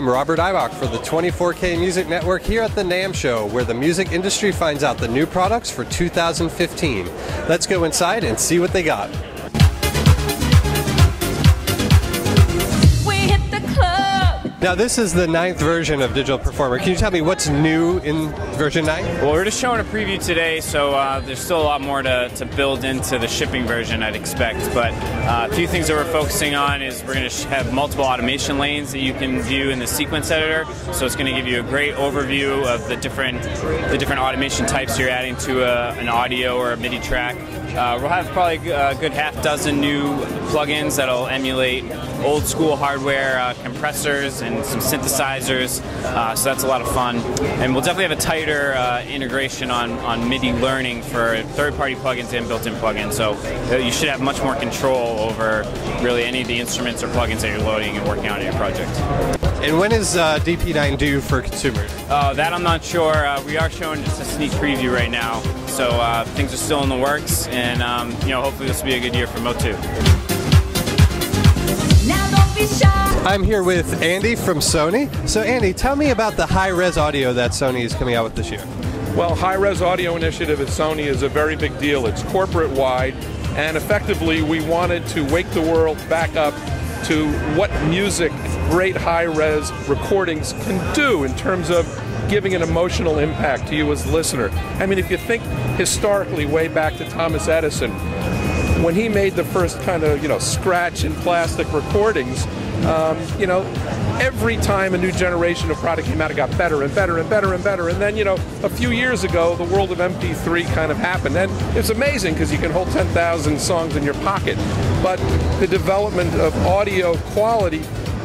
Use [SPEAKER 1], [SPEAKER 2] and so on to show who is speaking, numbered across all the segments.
[SPEAKER 1] I'm Robert Eibach for the 24K Music Network here at the NAMM Show, where the music industry finds out the new products for 2015. Let's go inside and see what they got. Now, this is the ninth version of Digital Performer. Can you tell me what's new in version 9?
[SPEAKER 2] Well, we're just showing a preview today, so uh, there's still a lot more to, to build into the shipping version, I'd expect. But uh, a few things that we're focusing on is we're going to have multiple automation lanes that you can view in the sequence editor. So it's going to give you a great overview of the different the different automation types you're adding to a, an audio or a MIDI track. Uh, we'll have probably a good half dozen new plugins that'll emulate old school hardware uh, compressors and some synthesizers. Uh, so that's a lot of fun. And we'll definitely have a tighter uh, integration on, on MIDI learning for third party plugins and built in plugins. So uh, you should have much more control over really any of the instruments or plugins that you're loading and working on in your project.
[SPEAKER 1] And when is uh, DP9 due for consumers?
[SPEAKER 2] Uh, that I'm not sure. Uh, we are showing just a sneak preview right now, so uh, things are still in the works, and um, you know hopefully this will be a good year for MOTU.
[SPEAKER 3] Now don't be shy.
[SPEAKER 1] I'm here with Andy from Sony. So, Andy, tell me about the high res audio that Sony is coming out with this year.
[SPEAKER 4] Well, High Res Audio Initiative at Sony is a very big deal. It's corporate wide, and effectively, we wanted to wake the world back up to what music, great high res recordings can do in terms of giving an emotional impact to you as a listener. I mean, if you think historically, way back to Thomas Edison, when he made the first kind of you know scratch and plastic recordings, um, you know, every time a new generation of product came out, it got better and better and better and better. And then you know, a few years ago, the world of MP3 kind of happened, and it's amazing because you can hold 10,000 songs in your pocket. But the development of audio quality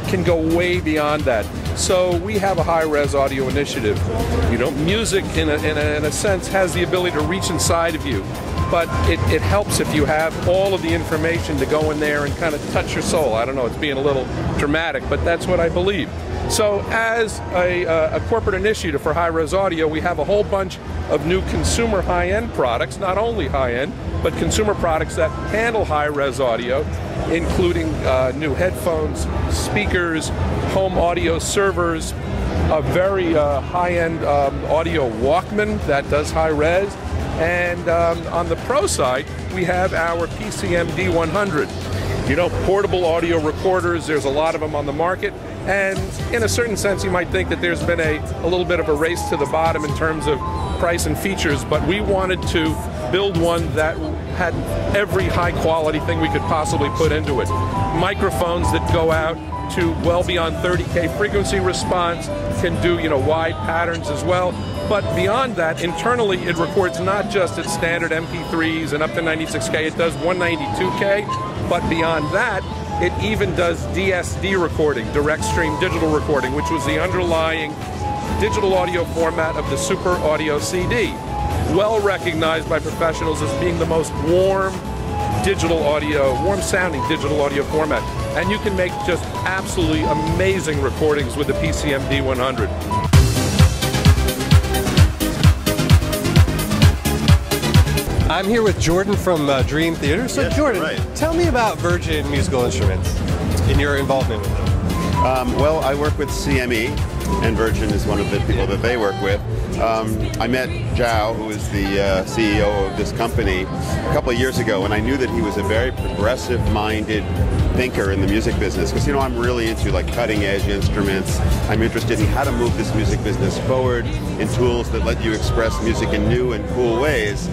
[SPEAKER 4] can go way beyond that. So we have a high-res audio initiative. You know, music in a, in a, in a sense has the ability to reach inside of you, but it, it helps if you have all of the information to go in there and kind of touch your soul. I don't know, it's being a little dramatic, but that's what I believe. So as a, uh, a corporate initiative for high-res audio, we have a whole bunch of new consumer high-end products, not only high-end, but consumer products that handle high-res audio, including uh, new headphones, speakers, home audio servers, a very uh, high-end um, audio Walkman that does high res, and um, on the pro side, we have our PCM D100. You know, portable audio recorders. There's a lot of them on the market, and in a certain sense, you might think that there's been a, a little bit of a race to the bottom in terms of price and features, but we wanted to build one that had every high quality thing we could possibly put into it. Microphones that go out to well beyond 30k frequency response, can do you know wide patterns as well. But beyond that, internally it records not just its standard MP3s and up to 96k, it does 192k, but beyond that, it even does DSD recording, direct stream digital recording, which was the underlying digital audio format of the Super Audio CD. Well recognized by professionals as being the most warm digital audio, warm sounding digital audio format. And you can make just absolutely amazing recordings with the PCM D100.
[SPEAKER 1] I'm here with Jordan from uh, Dream Theater. So,
[SPEAKER 5] Yes,
[SPEAKER 1] Jordan,
[SPEAKER 5] right.
[SPEAKER 1] tell me about Virgin Musical Instruments and your involvement with them.
[SPEAKER 5] Um, well, I work with CME, and Virgin is one of the people that they work with. Um, I met Zhao, who is the uh, CEO of this company, a couple of years ago, and I knew that he was a very progressive-minded thinker in the music business. Because you know, I'm really into like cutting-edge instruments. I'm interested in how to move this music business forward in tools that let you express music in new and cool ways.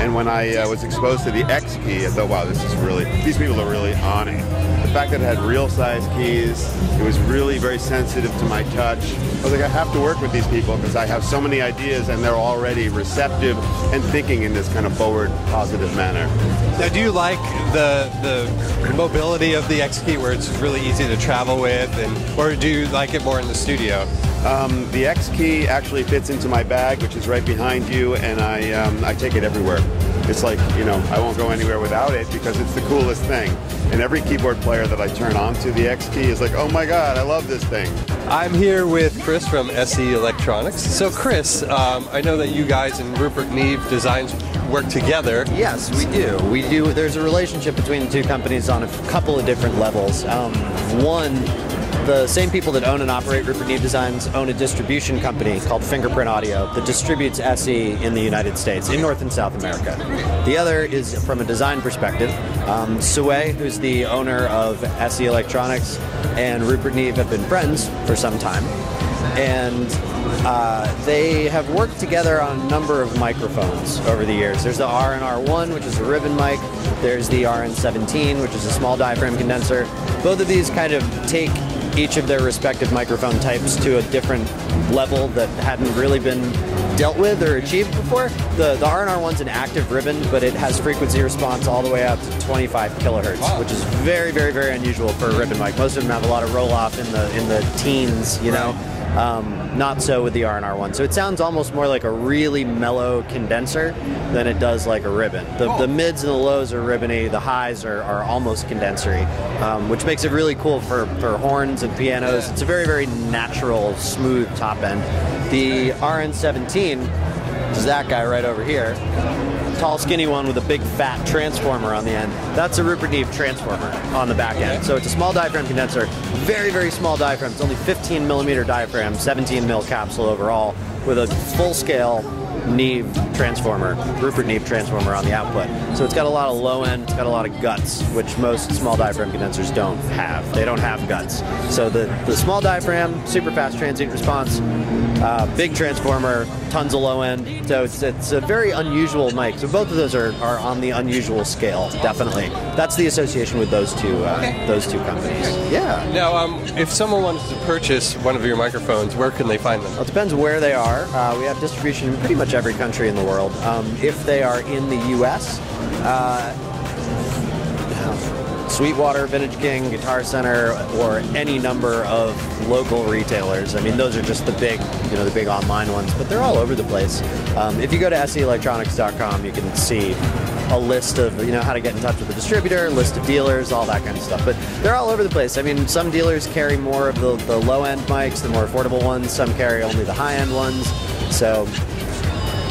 [SPEAKER 5] And when I uh, was exposed to the X key, I thought, wow, this is really these people are really on it. The fact that it had real size keys, it was really very sensitive to my touch. I was like, I have to work with these people because I have so many ideas and they're already receptive and thinking in this kind of forward, positive manner.
[SPEAKER 1] Now, do you like the the mobility of the X key, where it's really easy to travel with, and or do you like it more in the studio?
[SPEAKER 5] Um, the X key actually fits into my bag, which is right behind you, and I, um, I take it everywhere. It's like, you know, I won't go anywhere without it because it's the coolest thing. And every keyboard player that I turn on to the X key is like, oh my god, I love this thing.
[SPEAKER 1] I'm here with Chris from SE Electronics. So, Chris, um, I know that you guys and Rupert Neve Designs work together.
[SPEAKER 6] Yes, we do. We do. There's a relationship between the two companies on a couple of different levels. Um, one, the same people that own and operate Rupert Neve Designs own a distribution company called Fingerprint Audio that distributes SE in the United States, in North and South America. The other is from a design perspective. Um, Sue, who's the owner of SE Electronics, and Rupert Neve have been friends for some time. And uh, they have worked together on a number of microphones over the years. There's the RNR1, which is a ribbon mic. There's the RN17, which is a small diaphragm condenser. Both of these kind of take each of their respective microphone types to a different level that hadn't really been dealt with or achieved before. The the RNR one's an active ribbon, but it has frequency response all the way up to 25 kilohertz, which is very, very, very unusual for a ribbon mic. Most of them have a lot of roll off in the in the teens, you know. Um, not so with the RNR one. So it sounds almost more like a really mellow condenser than it does like a ribbon. The, the mids and the lows are ribbony, the highs are, are almost condensery, um, which makes it really cool for, for horns and pianos. It's a very, very natural, smooth top end. The RN17 is that guy right over here tall, skinny one with a big fat transformer on the end. That's a Rupert Neve transformer on the back end. So it's a small diaphragm condenser, very, very small diaphragm. It's only 15 millimeter diaphragm, 17 mil capsule overall, with a full scale Neve transformer, Rupert Neve transformer on the output. So it's got a lot of low end, it's got a lot of guts, which most small diaphragm condensers don't have. They don't have guts. So the, the small diaphragm, super fast transient response, uh, big transformer, tons of low end. So it's, it's a very unusual mic. So both of those are, are on the unusual scale, definitely. That's the association with those two uh, those two companies. Yeah.
[SPEAKER 1] Now, um, if someone wants to purchase one of your microphones, where can they find them?
[SPEAKER 6] Well, it depends where they are. Uh, we have distribution in pretty much every country in the world. Um, if they are in the U.S., uh, Sweetwater, Vintage King, Guitar Center, or any number of local retailers. I mean, those are just the big, you know, the big online ones, but they're all over the place. Um, if you go to seelectronics.com, you can see a list of, you know, how to get in touch with the distributor, list of dealers, all that kind of stuff. But they're all over the place. I mean, some dealers carry more of the, the low-end mics, the more affordable ones. Some carry only the high-end ones. So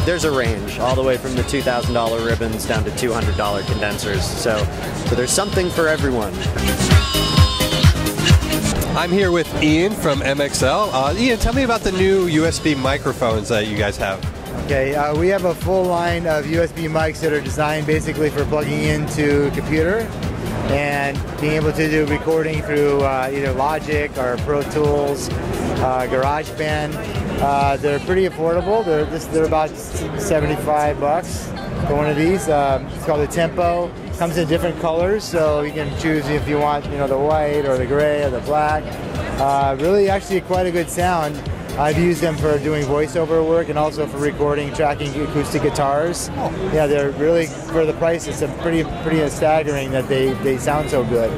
[SPEAKER 6] there's a range, all the way from the $2,000 ribbons down to $200 condensers. So, so there's something for everyone.
[SPEAKER 1] I'm here with Ian from MXL. Uh, Ian, tell me about the new USB microphones that you guys have.
[SPEAKER 7] Okay, uh, we have a full line of USB mics that are designed basically for plugging into a computer and being able to do recording through uh, either Logic or Pro Tools, uh, GarageBand. Uh, they're pretty affordable. They're just, they're about 75 bucks for one of these. Um, it's called the Tempo. Comes in different colors, so you can choose if you want, you know, the white or the gray or the black. Uh, really, actually, quite a good sound. I've used them for doing voiceover work and also for recording, tracking acoustic guitars. Yeah, they're really for the price. It's a pretty pretty staggering that they they sound so good.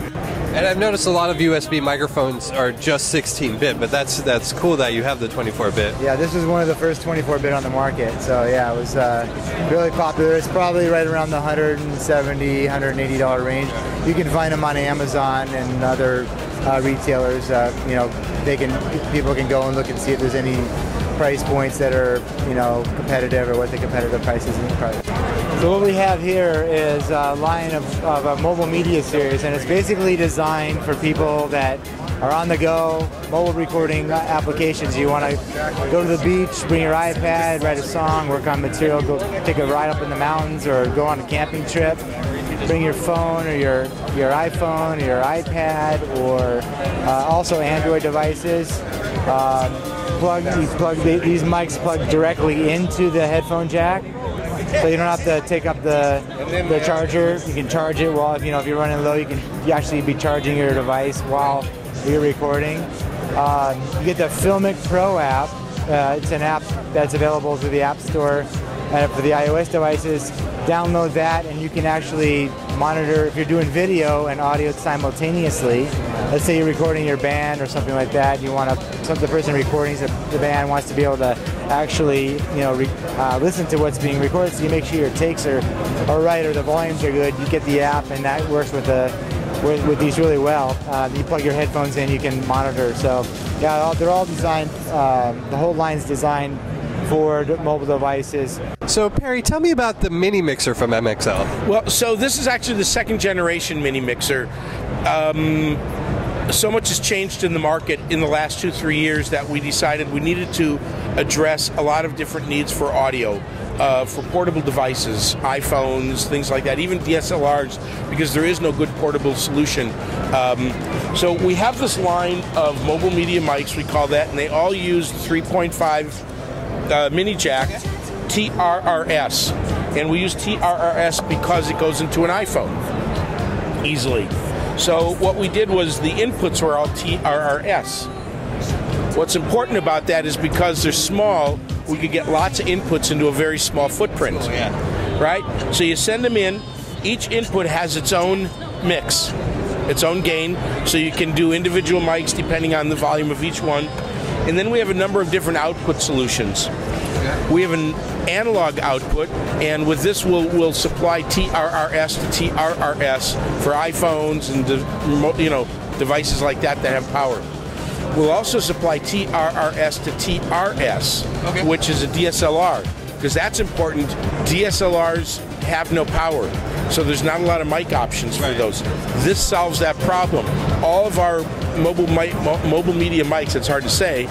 [SPEAKER 1] And I've noticed a lot of USB microphones are just 16-bit, but that's that's cool that you have the 24-bit.
[SPEAKER 7] Yeah, this was one of the first 24-bit on the market. So yeah, it was uh, really popular. It's probably right around the 170, 180 dollar range. You can find them on Amazon and other uh, retailers. Uh, you know, they can people can go and look and see if there's any price points that are you know competitive or what the competitive price is in price. So what we have here is a line of, of a mobile media series, and it's basically designed for people that are on the go, mobile recording applications. You want to go to the beach, bring your iPad, write a song, work on material, go take a ride up in the mountains, or go on a camping trip. Bring your phone or your your iPhone or your iPad or uh, also Android devices. Um, plug plug these mics plug directly into the headphone jack so you don't have to take up the the charger. You can charge it while if you know if you're running low, you can you actually be charging your device while you're recording. Um, you get the Filmic Pro app. Uh, it's an app that's available through the App Store and for the iOS devices. Download that, and you can actually monitor if you're doing video and audio simultaneously. Let's say you're recording your band or something like that. You want to, the person recording the band wants to be able to actually, you know, re, uh, listen to what's being recorded. So you make sure your takes are, are right or the volumes are good. You get the app, and that works with the with, with these really well. Uh, you plug your headphones in, you can monitor. So yeah, all- they're all designed. Uh, the whole line's designed for mobile devices.
[SPEAKER 1] So Perry, tell me about the mini mixer from MXL.
[SPEAKER 8] Well, so this is actually the second generation mini mixer. Um, so much has changed in the market in the last two, three years that we decided we needed to address a lot of different needs for audio. Uh, for portable devices, iPhones, things like that, even DSLRs, because there is no good portable solution. Um, so we have this line of mobile media mics, we call that, and they all use 3.5 uh, mini jack TRRS. And we use TRRS because it goes into an iPhone easily. So what we did was the inputs were all TRRS. What's important about that is because they're small, we could get lots of inputs into a very small footprint.
[SPEAKER 9] Oh, yeah.
[SPEAKER 8] Right? So you send them in, each input has its own mix, its own gain, so you can do individual mics depending on the volume of each one. And then we have a number of different output solutions. We have an analog output, and with this, we'll, we'll supply TRRS to TRRS for iPhones and de- you know devices like that that have power. We'll also supply TRRS to TRS, which is a DSLR, because that's important. DSLRs have no power, so there's not a lot of mic options for those. This solves that problem. All of our mobile mic, mo- mobile media mics, it's hard to say,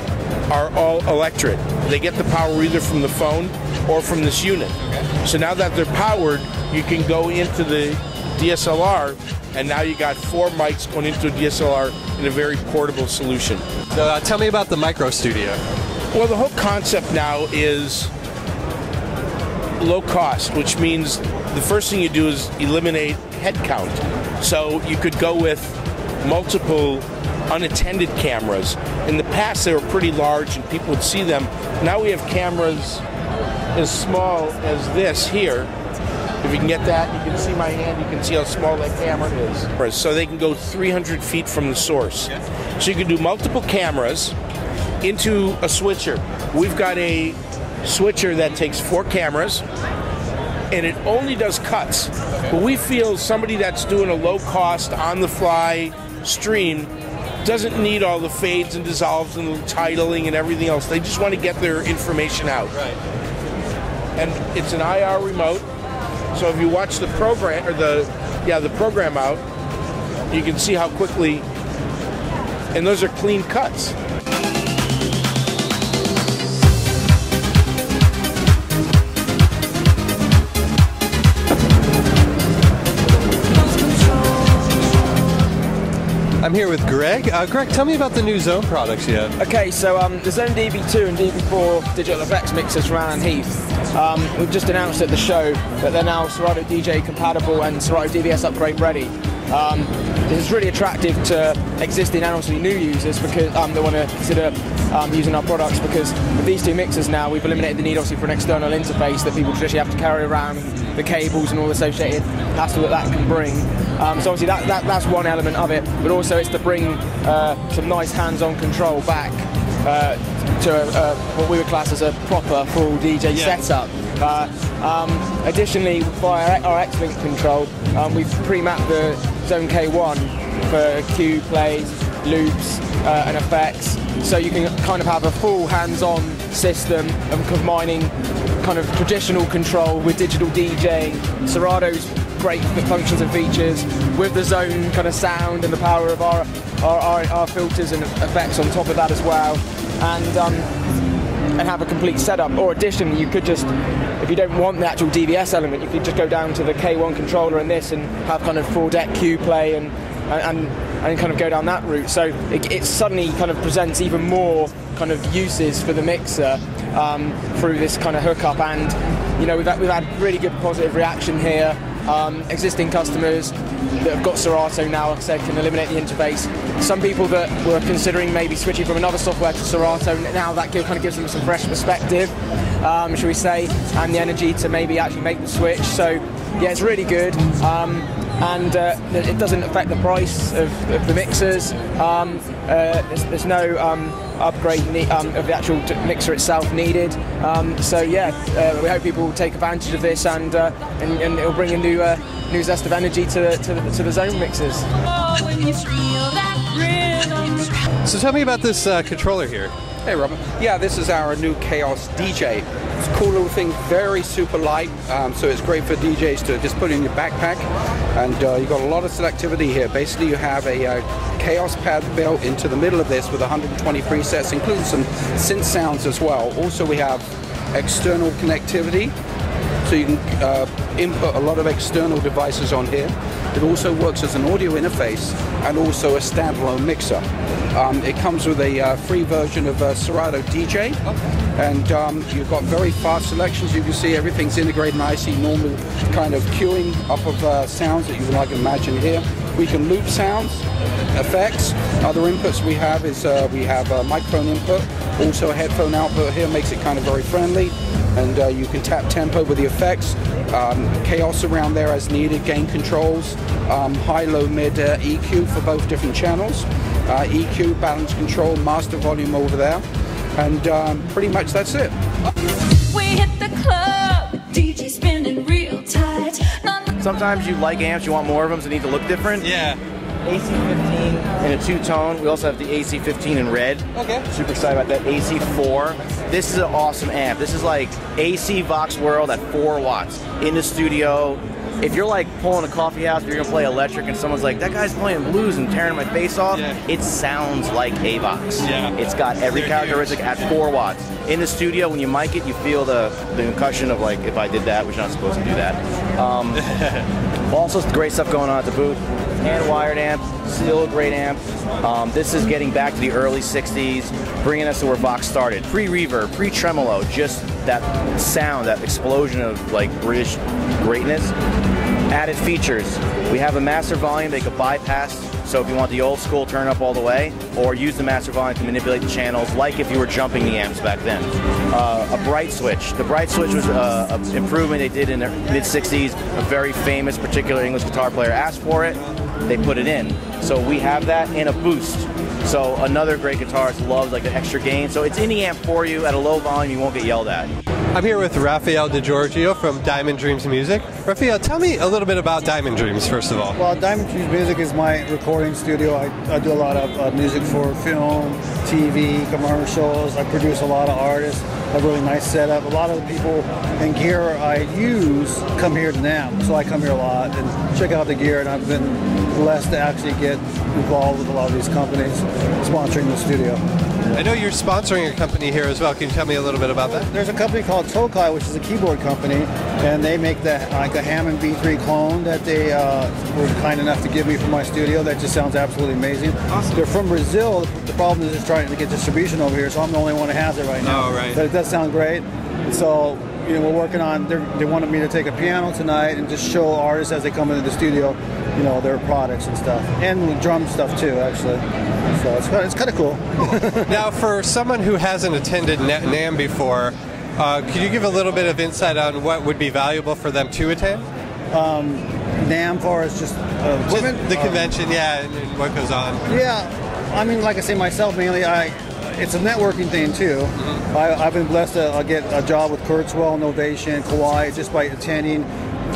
[SPEAKER 8] are all electric. They get the power either from the phone or from this unit. So now that they're powered, you can go into the DSLR, and now you got four mics going into a DSLR in a very portable solution.
[SPEAKER 1] So uh, tell me about the Micro Studio.
[SPEAKER 8] Well, the whole concept now is low cost, which means the first thing you do is eliminate head count. So you could go with multiple unattended cameras. In the past, they were pretty large and people would see them. Now we have cameras as small as this here. If you can get that, you can see my hand, you can see how small that camera is. So they can go 300 feet from the source. So you can do multiple cameras into a switcher. We've got a switcher that takes four cameras and it only does cuts. But we feel somebody that's doing a low cost, on the fly stream doesn't need all the fades and dissolves and the titling and everything else. They just want to get their information out.
[SPEAKER 9] Right.
[SPEAKER 8] And it's an IR remote. So if you watch the program or the yeah, the program out, you can see how quickly and those are clean cuts.
[SPEAKER 1] I'm here with Greg. Uh, Greg, tell me about the new Xone products you have.
[SPEAKER 10] Okay, so um, the Xone DB2 and DB4 digital effects mixers from Allen Heath. Um, we've just announced at the show that they're now Serato DJ compatible and Serato DVS upgrade ready. Um, this is really attractive to existing and obviously new users because um, they want to consider um, using our products because with these two mixers now we've eliminated the need obviously for an external interface that people traditionally have to carry around the cables and all the associated hassle that that can bring. Um, so obviously that, that, that's one element of it, but also it's to bring uh, some nice hands-on control back uh, to uh, what we would class as a proper full DJ setup. Uh, um, additionally, via our X-Link control, um, we've pre-mapped the Xone K1 for cue plays, loops, uh, and effects. So you can kind of have a full hands-on system of combining kind of traditional control with digital DJing, Serato's great functions and features, with the Xone kind of sound and the power of our our, our, our filters and effects on top of that as well, and um, and have a complete setup. Or additionally, you could just, if you don't want the actual DVS element, you could just go down to the K1 controller and this and have kind of full deck cue play and and, and kind of go down that route. So it, it suddenly kind of presents even more kind of uses for the mixer um, through this kind of hookup. And you know we've had, we've had really good positive reaction here. Um, existing customers that have got Serato now, like I said, can eliminate the interface. Some people that were considering maybe switching from another software to Serato, now that kind of gives them some fresh perspective, um, shall we say, and the energy to maybe actually make the switch. So yeah, it's really good. Um, and uh, it doesn't affect the price of, of the mixers. Um, uh, there's, there's, no um, upgrade ne- um, of the actual t- mixer itself needed. Um, so yeah, uh, we hope people will take advantage of this and uh, and, and, it'll bring a new uh, new zest of energy to the, to the, to the Xone mixers.
[SPEAKER 3] Oh, when you feel that rhythm.
[SPEAKER 1] So tell me about this uh, controller here.
[SPEAKER 9] Hey, Robert. Yeah, this is our new KAOSS DJ. It's a cool little thing, very super light, um, so it's great for DJs to just put in your backpack. And uh, you've got a lot of selectivity here. Basically, you have a uh, Kaoss pad built into the middle of this with 120 presets, including some synth sounds as well. Also, we have external connectivity so you can uh, input a lot of external devices on here. It also works as an audio interface and also a standalone mixer. Um, it comes with a uh, free version of uh, Serato DJ, and um, you've got very fast selections. You can see everything's integrated nicely, normal kind of queuing up of uh, sounds that you would like imagine here. We can loop sounds, effects. Other inputs we have is uh, we have a microphone input, also a headphone output here, makes it kind of very friendly and uh, you can tap tempo with the effects. Um, chaos around there as needed, gain controls, um, high, low, mid uh, EQ for both different channels, uh, EQ, balance control, master volume over there, and um, pretty much that's it.
[SPEAKER 3] We hit the club, DJ spinning real tight.
[SPEAKER 11] Sometimes you like amps, you want more of them, so they need to look different.
[SPEAKER 1] Yeah.
[SPEAKER 11] AC15 in a two-tone. We also have the AC15 in red.
[SPEAKER 1] Okay.
[SPEAKER 11] Super excited about that. AC4. This is an awesome amp. This is like AC Vox World at 4 watts in the studio. If you're like pulling a coffee house, you're gonna play electric, and someone's like, "That guy's playing blues and tearing my face off,"
[SPEAKER 1] Yeah.
[SPEAKER 11] it sounds like a Vox.
[SPEAKER 1] Yeah.
[SPEAKER 11] It's got every
[SPEAKER 1] They're
[SPEAKER 11] characteristic at four watts. In the studio, when you mic it, you feel the the concussion of like, if I did that, which you're not supposed to do that. Um, also, great stuff going on at the booth. Hand wired amp, still a great amp. Um, this is getting back to the early 60s, bringing us to where Vox started. Pre reverb, pre tremolo, just that sound, that explosion of like British greatness. Added features. We have a master volume they could bypass. So if you want the old school turn up all the way, or use the master volume to manipulate the channels, like if you were jumping the amps back then. Uh, a bright switch. The bright switch was uh, an improvement they did in the mid 60s. A very famous, particular English guitar player asked for it. They put it in. So we have that in a boost. So another great guitarist loves like the extra gain. So it's in the amp for you at a low volume. You won't get yelled at.
[SPEAKER 1] I'm here with Raphael DiGiorgio from Diamond Dreams Music. Raphael, tell me a little bit about Diamond Dreams, first of all.
[SPEAKER 12] Well, Diamond Dreams Music is my recording studio. I, I do a lot of uh, music for film, TV, commercials. I produce a lot of artists. A really nice setup. A lot of the people and gear I use come here to NAMM, so I come here a lot and check out the gear. And I've been blessed to actually get involved with a lot of these companies sponsoring the studio.
[SPEAKER 1] I know you're sponsoring a company here as well. Can you tell me a little bit about that?
[SPEAKER 12] There's a company called Tokai, which is a keyboard company, and they make the like a Hammond B3 clone that they uh, were kind enough to give me for my studio. That just sounds absolutely amazing.
[SPEAKER 1] Awesome.
[SPEAKER 12] They're from Brazil. The problem is just trying to get distribution over here, so I'm the only one that has it right now.
[SPEAKER 1] Oh, right.
[SPEAKER 12] But it does sound great. So. You know, we're working on. They wanted me to take a piano tonight and just show artists as they come into the studio, you know, their products and stuff, and drum stuff too, actually. So it's kind of, it's kind of cool.
[SPEAKER 1] now, for someone who hasn't attended Na- NAMM before, uh, could you give a little bit of insight on what would be valuable for them to attend?
[SPEAKER 12] NAMM for as just uh,
[SPEAKER 1] Just the
[SPEAKER 12] Uh,
[SPEAKER 1] convention, yeah, and, and what goes on.
[SPEAKER 12] Yeah, I mean, like I say myself, mainly, I it's a networking thing too. I, I've been blessed to uh, get a job with Kurzweil, Novation, Kawai, just by attending,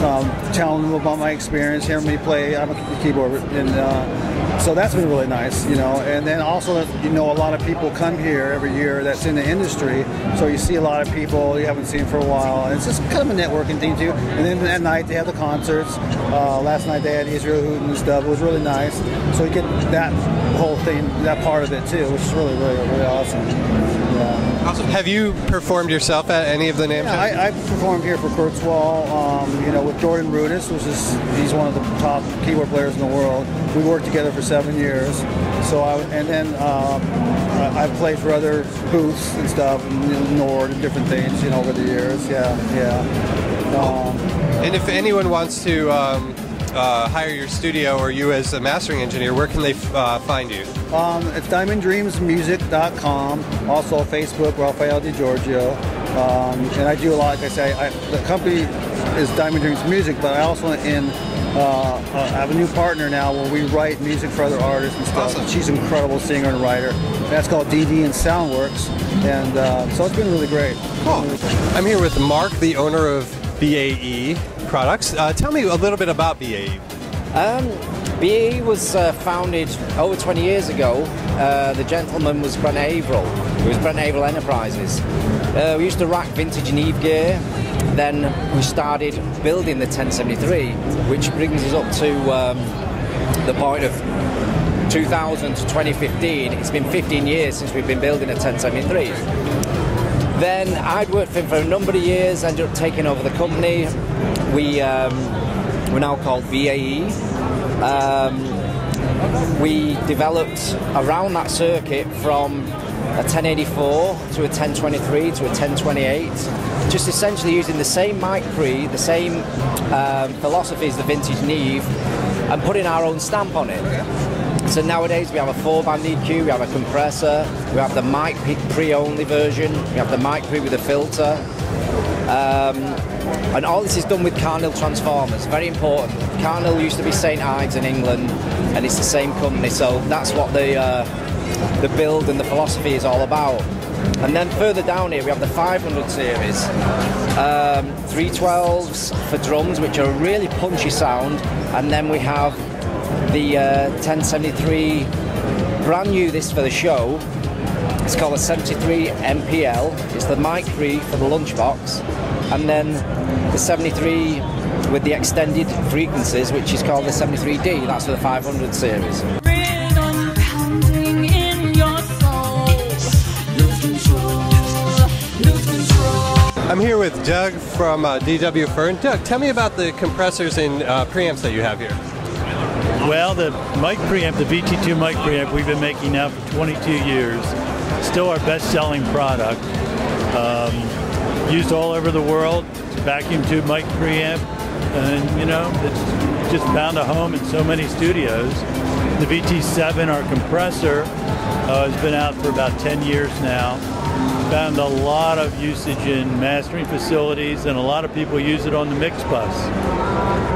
[SPEAKER 12] um, telling them about my experience, hearing me play. I'm a keyboard, and uh, so that's been really nice, you know. And then also, you know, a lot of people come here every year that's in the industry, so you see a lot of people you haven't seen for a while, and it's just kind of a networking thing too. And then at night they have the concerts. Uh, last night they had Israel Houghton and stuff. It was really nice. So you get that whole thing, that part of it too, which is really, really, really awesome. Yeah.
[SPEAKER 1] Awesome. Have you performed yourself at any of the NAMMs?
[SPEAKER 12] Yeah? I, I performed here for Kurzweil, um, you know, with Jordan Rudess, which is he's one of the top keyboard players in the world. We worked together for seven years. So I and then um, I- I've played for other booths and stuff, and Nord and different things, you know, over the years. Yeah, yeah. Um,
[SPEAKER 1] and if anyone wants to um, uh, hire your studio or you as a mastering engineer, where can they uh, find you?
[SPEAKER 12] Um, it's diamonddreamsmusic.com. Also Facebook, Rafael DiGiorgio. Um, and I do a lot, like I say, I, the company is Diamond Dreams Music, but I also in uh, uh, have a new partner now where we write music for other artists and stuff. Awesome. She's an incredible singer and writer. That's called DD and Soundworks. And uh, so it's been really great.
[SPEAKER 1] Cool. I'm here with Mark, the owner of BAE Products. Uh, tell me a little bit about. BAE.
[SPEAKER 13] Um, BAE was uh, founded over 20 years ago. Uh, the gentleman was Brent Averill. It was Brent Averill Enterprises. Uh, we used to rack vintage Neve gear. Then we started building the 1073, which brings us up to um, the point of 2000 to 2015. It's been 15 years since we've been building a 1073. Then I'd worked for him for a number of years, ended up taking over the company. We, um, we're now called BAE. Um, we developed around that circuit from a 1084 to a 1023 to a 1028, just essentially using the same mic pre, the same um, philosophy as the vintage Neve, and putting our own stamp on it. So nowadays we have a four band EQ, we have a compressor, we have the mic pre only version, we have the mic pre with a filter. Um, and all this is done with Carnhill transformers, very important. Carnhill used to be St Ives in England, and it's the same company, so that's what the, uh, the build and the philosophy is all about. And then further down here we have the 500 series, um, 312s for drums, which are a really punchy sound, and then we have the uh, 1073, brand new this for the show. It's called a 73 MPL. It's the mic pre for the lunchbox, and then the 73 with the extended frequencies, which is called the 73D. That's for the 500 series.
[SPEAKER 3] Rhythm pounding in your soul. Lose control, lose control.
[SPEAKER 1] I'm here with Doug from uh, DW Fearn. Doug, tell me about the compressors and uh, preamps that you have here.
[SPEAKER 14] Well, the mic preamp, the VT2 mic preamp, we've been making now for 22 years. Still our best-selling product. Um, used all over the world. Vacuum tube mic preamp, and you know, it's just found a home in so many studios. The VT7, our compressor, uh, has been out for about 10 years now. Found a lot of usage in mastering facilities, and a lot of people use it on the mix bus.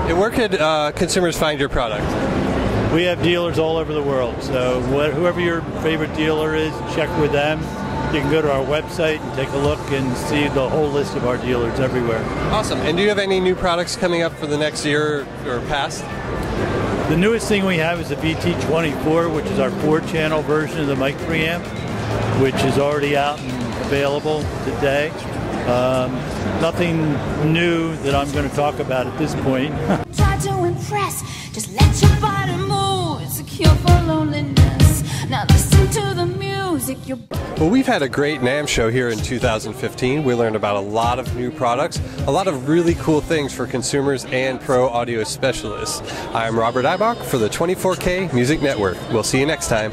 [SPEAKER 1] And where could uh, consumers find your product?
[SPEAKER 14] We have dealers all over the world, so what, whoever your favorite dealer is, check with them. You can go to our website and take a look and see the whole list of our dealers everywhere.
[SPEAKER 1] Awesome. And do you have any new products coming up for the next year or past?
[SPEAKER 14] The newest thing we have is the VT24, which is our four-channel version of the mic preamp, which is already out and available today. Um, nothing new that I'm going to talk about at this point.
[SPEAKER 1] Well, we've had a great NAMM show here in 2015. We learned about a lot of new products, a lot of really cool things for consumers and pro audio specialists. I'm Robert Eibach for the 24K Music Network. We'll see you next time.